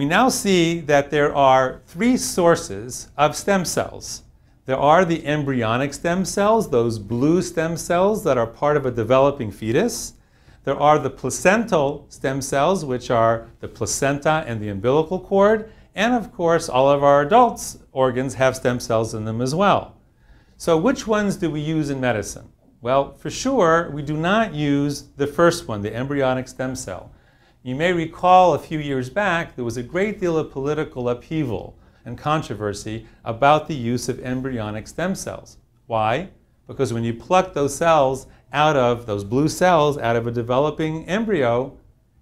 we now see that there are three sources of stem cells. There are the embryonic stem cells, those blue stem cells that are part of a developing fetus. There are the placental stem cells, which are the placenta and the umbilical cord. And of course, all of our adults' organs have stem cells in them as well. So, which ones do we use in medicine? Well, for sure, we do not use the first one, the embryonic stem cell. You may recall a few years back, there was a great deal of political upheaval and controversy about the use of embryonic stem cells. Why? Because when you pluck those cells out of, those blue cells out of a developing embryo,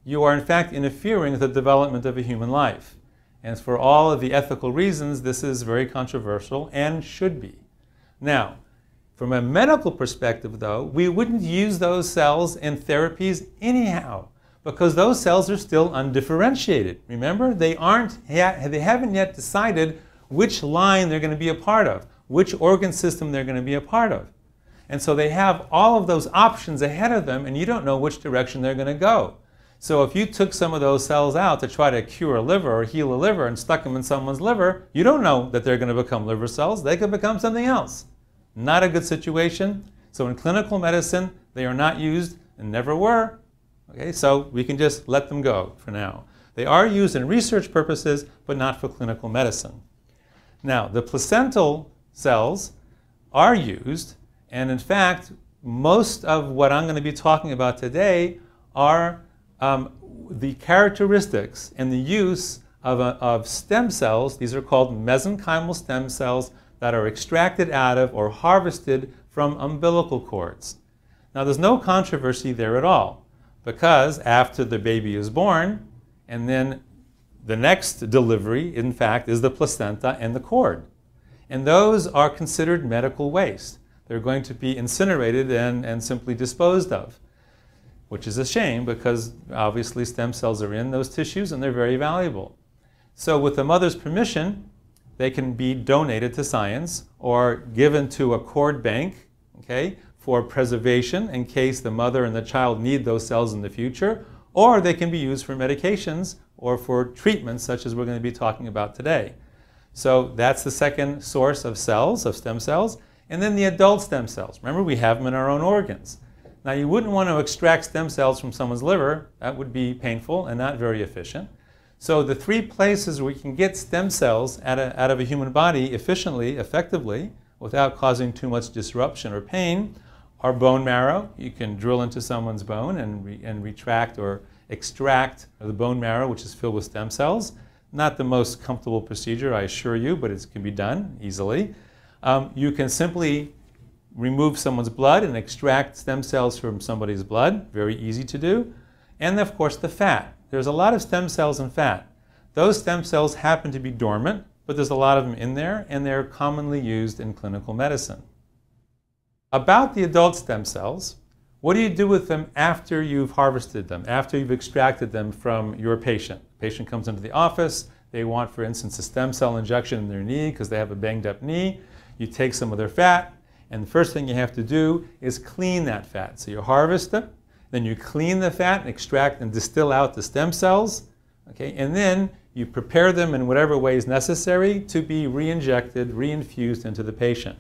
you are in fact interfering with the development of a human life. And for all of the ethical reasons, this is very controversial and should be. Now, from a medical perspective, though, we wouldn't use those cells in therapies anyhow because those cells are still undifferentiated. Remember, they aren't they haven't yet decided which line they're going to be a part of, which organ system they're going to be a part of. And so they have all of those options ahead of them and you don't know which direction they're going to go. So if you took some of those cells out to try to cure a liver or heal a liver and stuck them in someone's liver, you don't know that they're going to become liver cells. They could become something else. Not a good situation. So in clinical medicine, they are not used and never were. Okay, so we can just let them go for now. They are used in research purposes, but not for clinical medicine. Now, the placental cells are used, and in fact, most of what I'm going to be talking about today are um, the characteristics and the use of, a, of stem cells. These are called mesenchymal stem cells that are extracted out of or harvested from umbilical cords. Now, there's no controversy there at all because after the baby is born, and then the next delivery, in fact, is the placenta and the cord. And those are considered medical waste. They're going to be incinerated and, and simply disposed of, which is a shame because obviously stem cells are in those tissues and they're very valuable. So, with the mother's permission, they can be donated to science or given to a cord bank, okay, for preservation in case the mother and the child need those cells in the future, or they can be used for medications or for treatments such as we're going to be talking about today. So that's the second source of cells, of stem cells. And then the adult stem cells. Remember, we have them in our own organs. Now, you wouldn't want to extract stem cells from someone's liver. That would be painful and not very efficient. So the three places we can get stem cells out of, out of a human body efficiently, effectively, without causing too much disruption or pain are bone marrow. You can drill into someone's bone and, re, and retract or extract the bone marrow, which is filled with stem cells. Not the most comfortable procedure, I assure you, but it can be done easily. Um, you can simply remove someone's blood and extract stem cells from somebody's blood. Very easy to do. And of course, the fat. There's a lot of stem cells in fat. Those stem cells happen to be dormant, but there's a lot of them in there, and they're commonly used in clinical medicine. About the adult stem cells, what do you do with them after you've harvested them, after you've extracted them from your patient? Patient comes into the office, they want, for instance, a stem cell injection in their knee because they have a banged up knee. You take some of their fat, and the first thing you have to do is clean that fat. So you harvest them, then you clean the fat and extract and distill out the stem cells. Okay, and then you prepare them in whatever way is necessary to be re-injected, re-infused into the patient.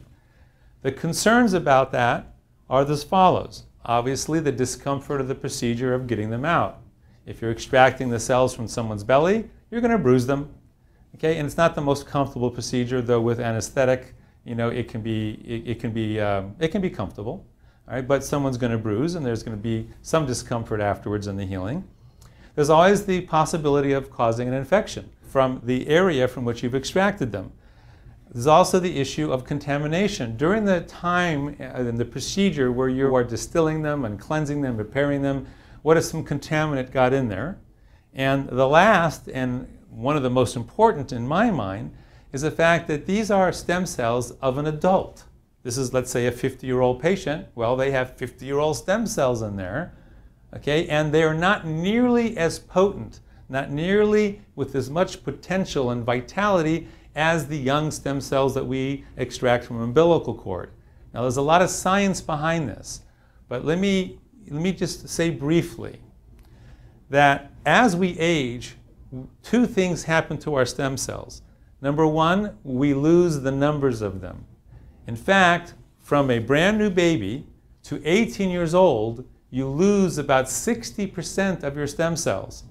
The concerns about that are as follows. Obviously, the discomfort of the procedure of getting them out. If you're extracting the cells from someone's belly, you're going to bruise them. Okay, and it's not the most comfortable procedure, though. With anesthetic, you know, it can be it, it can be um, it can be comfortable. All right, but someone's going to bruise and there's going to be some discomfort afterwards in the healing. There's always the possibility of causing an infection from the area from which you've extracted them. There's also the issue of contamination. During the time uh, in the procedure where you are distilling them and cleansing them, preparing them, what if some contaminant got in there? And the last, and one of the most important in my mind, is the fact that these are stem cells of an adult. This is, let's say, a 50 year old patient. Well, they have 50 year old stem cells in there, okay, and they are not nearly as potent, not nearly with as much potential and vitality as the young stem cells that we extract from umbilical cord. Now, there's a lot of science behind this, but let me, let me just say briefly that as we age, two things happen to our stem cells. Number one, we lose the numbers of them. In fact, from a brand new baby to 18 years old, you lose about 60% of your stem cells.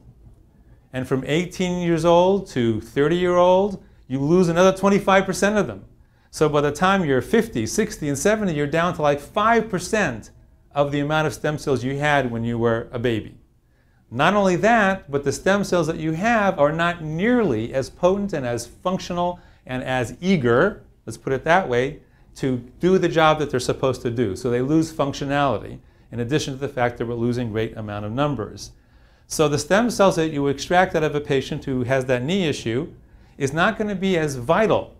And from 18 years old to 30 year old, you lose another 25% of them. So by the time you're 50, 60, and 70, you're down to like 5% of the amount of stem cells you had when you were a baby. Not only that, but the stem cells that you have are not nearly as potent and as functional and as eager, let's put it that way, to do the job that they're supposed to do. So they lose functionality, in addition to the fact that we're losing great amount of numbers. So the stem cells that you extract out of a patient who has that knee issue is not going to be as vital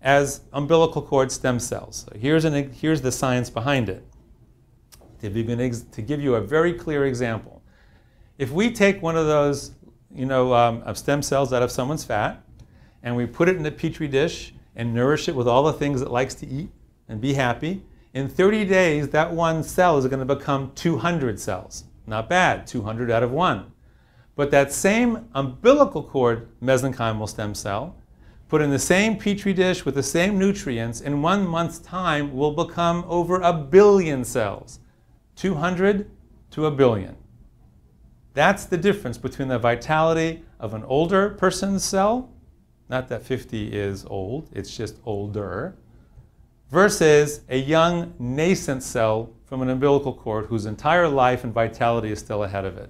as umbilical cord stem cells. So here's, an, here's the science behind it. To, give you a very clear example, if we take one of those you know, um, stem cells out of someone's fat and we put it in a petri dish and nourish it with all the things it likes to eat and be happy, in 30 days that one cell is going to become 200 cells. Not bad, 200 out of one. But that same umbilical cord mesenchymal stem cell, put in the same petri dish with the same nutrients, in one month's time will become over a billion cells. 200 to a billion. That's the difference between the vitality of an older person's cell, not that 50 is old, it's just older, versus a young nascent cell from an umbilical cord whose entire life and vitality is still ahead of it.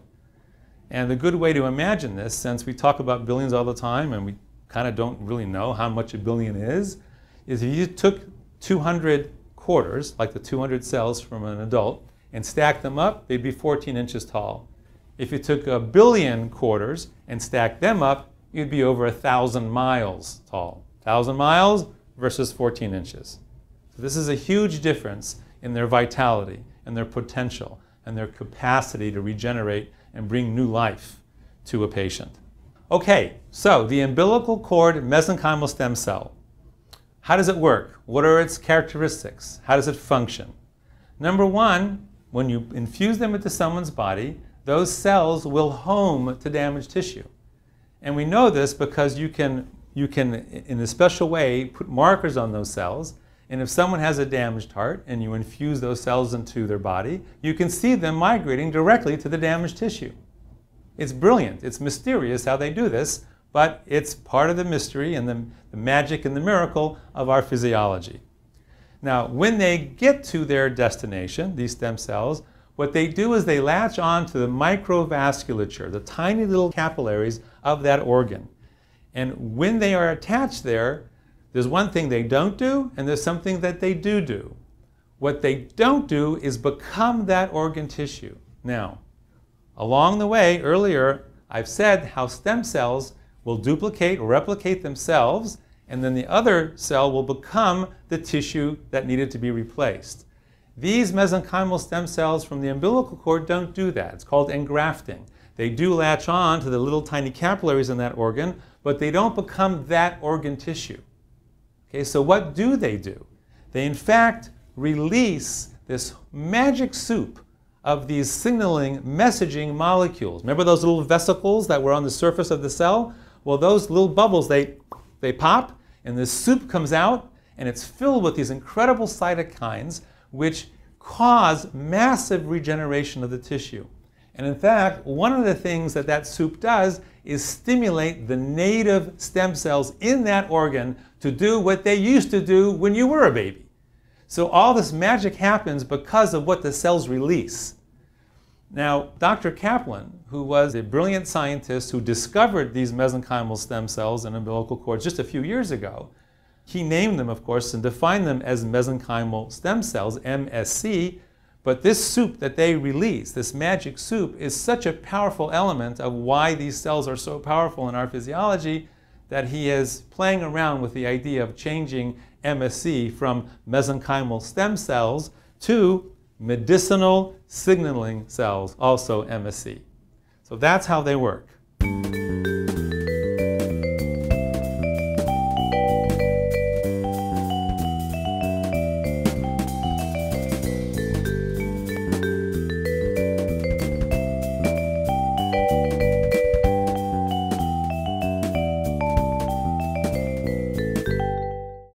And the good way to imagine this, since we talk about billions all the time and we kind of don't really know how much a billion is, is if you took 200 quarters, like the 200 cells from an adult, and stacked them up, they'd be 14 inches tall. If you took a billion quarters and stacked them up, you'd be over a thousand miles tall. Thousand miles versus 14 inches. So this is a huge difference in their vitality and their potential and their capacity to regenerate and bring new life to a patient. Okay, so the umbilical cord mesenchymal stem cell. How does it work? What are its characteristics? How does it function? Number one, when you infuse them into someone's body, those cells will home to damaged tissue. And we know this because you can, you can, in a special way, put markers on those cells and if someone has a damaged heart and you infuse those cells into their body, you can see them migrating directly to the damaged tissue. It's brilliant. It's mysterious how they do this, but it's part of the mystery and the, the magic and the miracle of our physiology. Now, when they get to their destination, these stem cells, what they do is they latch on to the microvasculature, the tiny little capillaries of that organ. And when they are attached there, there's one thing they don't do, and there's something that they do do. What they don't do is become that organ tissue. Now, along the way, earlier, I've said how stem cells will duplicate or replicate themselves, and then the other cell will become the tissue that needed to be replaced. These mesenchymal stem cells from the umbilical cord don't do that. It's called engrafting. They do latch on to the little tiny capillaries in that organ, but they don't become that organ tissue. Okay, so what do they do? They in fact release this magic soup of these signaling messaging molecules. Remember those little vesicles that were on the surface of the cell? Well, those little bubbles, they, they pop and this soup comes out and it's filled with these incredible cytokines which cause massive regeneration of the tissue. And in fact, one of the things that that soup does is stimulate the native stem cells in that organ to do what they used to do when you were a baby. So all this magic happens because of what the cells release. Now, Dr. Caplan, who was a brilliant scientist who discovered these mesenchymal stem cells in umbilical cords just a few years ago, he named them, of course, and defined them as mesenchymal stem cells, MSC, but this soup that they release, this magic soup, is such a powerful element of why these cells are so powerful in our physiology that he is playing around with the idea of changing MSC from mesenchymal stem cells to medicinal signaling cells, also MSC. So that's how they work.